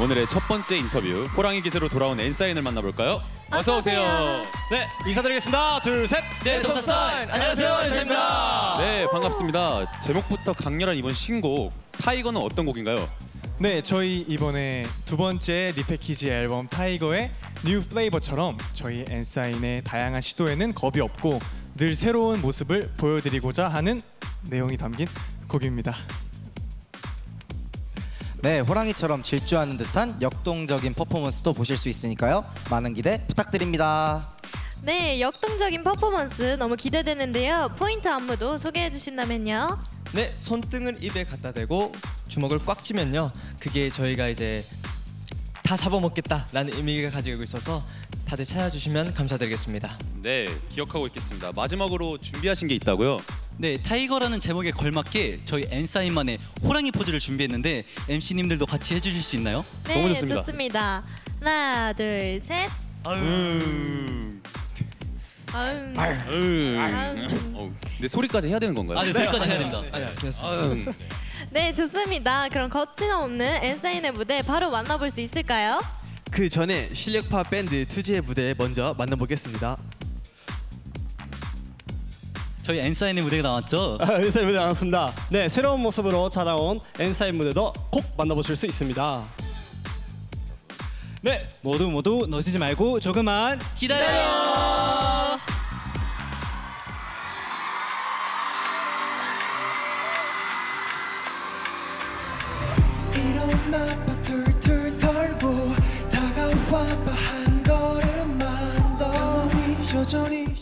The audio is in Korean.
오늘의 첫 번째 인터뷰 호랑이 기세로 돌아온 엔싸인을 만나볼까요? 어서 오세요. 네, 인사드리겠습니다. 둘, 셋. 네, 톱사인. 안녕하세요, 엔싸인입니다. 네 반갑습니다. 제목부터 강렬한 이번 신곡 Tiger는 어떤 곡인가요? 네, 저희 이번에 두 번째 repackage 앨범 Tiger의 new flavor처럼 저희 엔싸인의 다양한 시도에는 겁이 없고 늘 새로운 모습을 보여드리고자 하는 내용이 담긴 곡입니다. 네, 호랑이처럼 질주하는 듯한 역동적인 퍼포먼스도 보실 수 있으니까요. 많은 기대 부탁드립니다. 네, 역동적인 퍼포먼스 너무 기대되는데요. 포인트 안무도 소개해 주신다면요. 네, 손등을 입에 갖다 대고 주먹을 꽉 쥐면요. 그게 저희가 이제 다 잡아먹겠다라는 의미가 가지고 있어서 다들 찾아주시면 감사드리겠습니다. 네 기억하고 있겠습니다. 마지막으로 준비하신 게 있다고요? 네, Tiger라는 제목에 걸맞게 저희 엔싸인만의 호랑이 포즈를 준비했는데 MC님들도 같이 해주실 수 있나요? 네, 너무 좋습니다. 좋습니다. 하나, 둘, 셋. 음. 아유. 음. 어, 근데 소리까지 해야 되는 건가요? 아, 네, 소리까지 해야 됩니다. 아니야, 괜찮습니다. 아유. 네, 좋습니다. 그럼 거침없는 엔싸인의 무대 바로 만나볼 수 있을까요? 그 전에 실력파 밴드 투지의 무대 먼저 만나보겠습니다. 저희 엔싸인의 무대가 나왔죠? 엔싸인 무대 나왔습니다. 네, 새로운 모습으로 찾아온 엔싸인 무대도 꼭 만나보실 수 있습니다. 네, 모두 모두 놓치지 말고 조금만 기다려! 일어나 봐 툴툴 털고 다가와 봐 한 걸음만 더 영원히 여전히